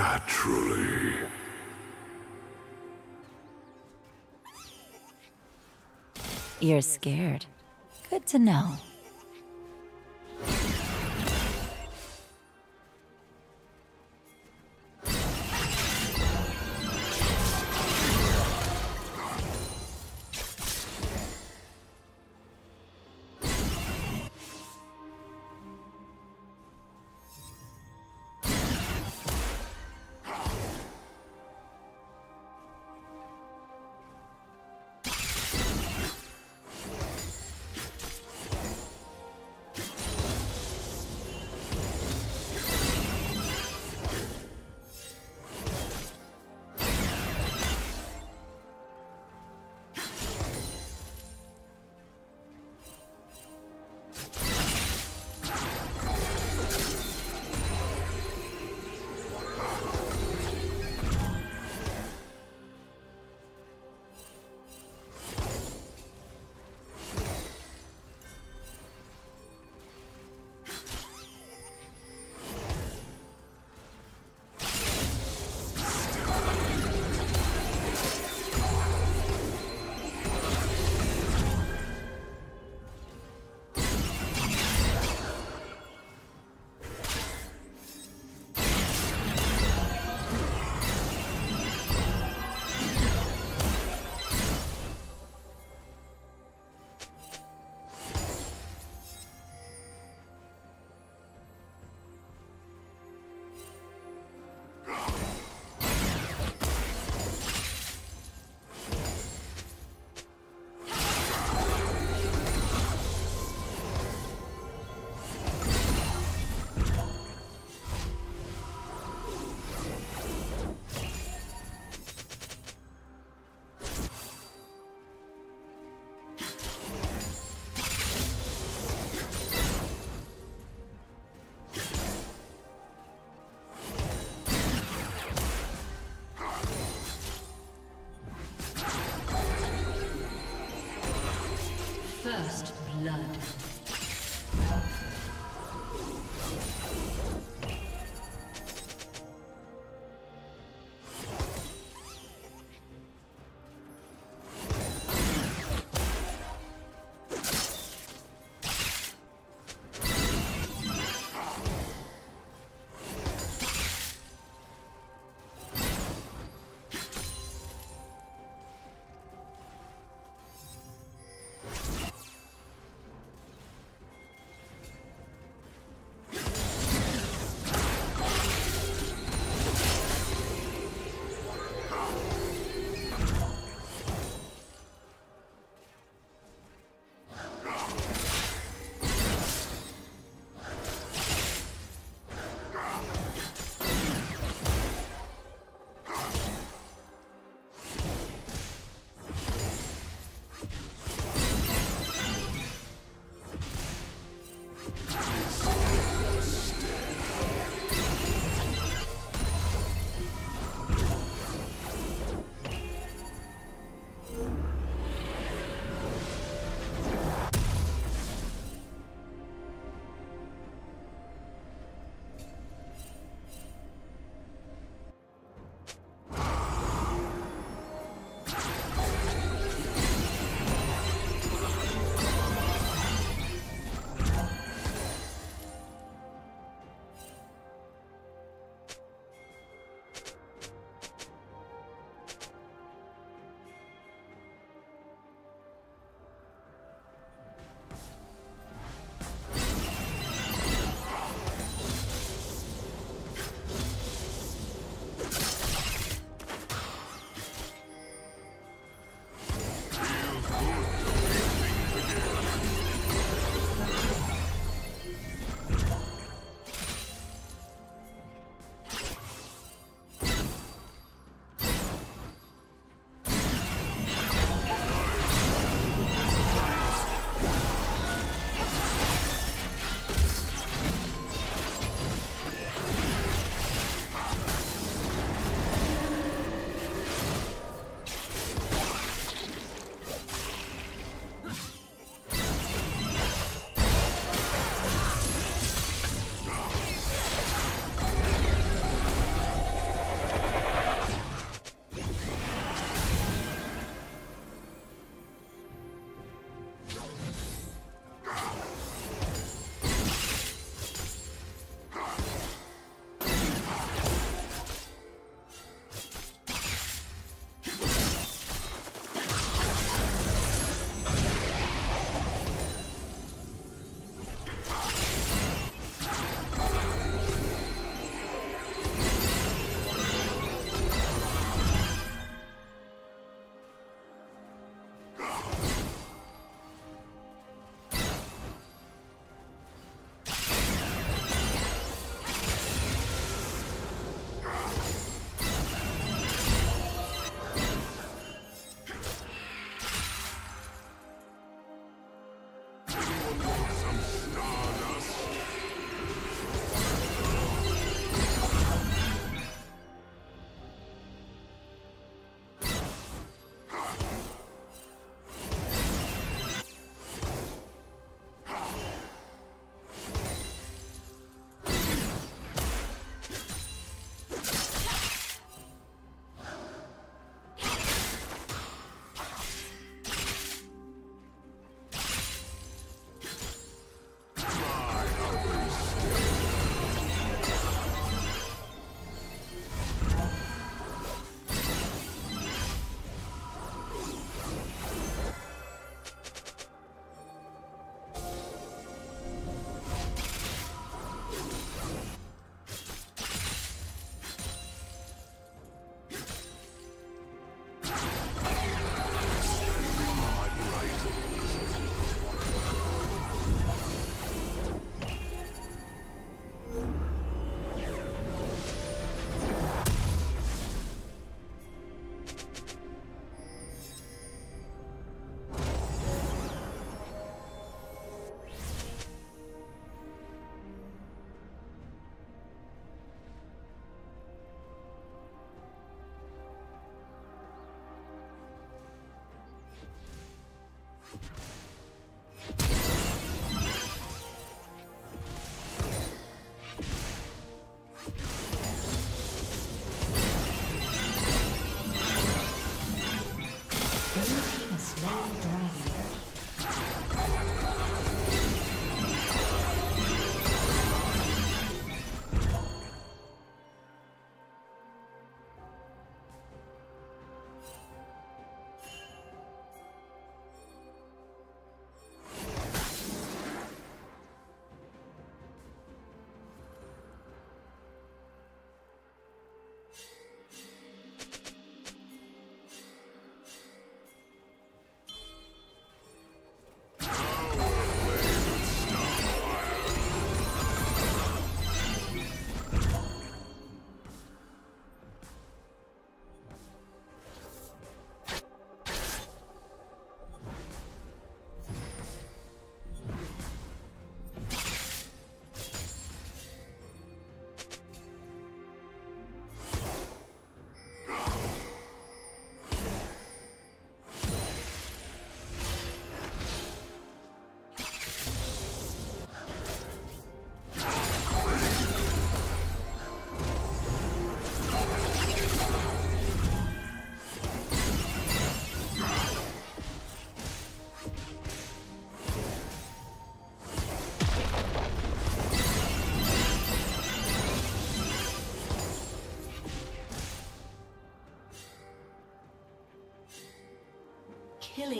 Naturally. You're scared. Good to know. First blood.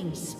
Killing spree.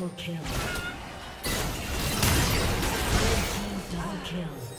Triple kill. Red double kill.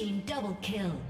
Team double kill.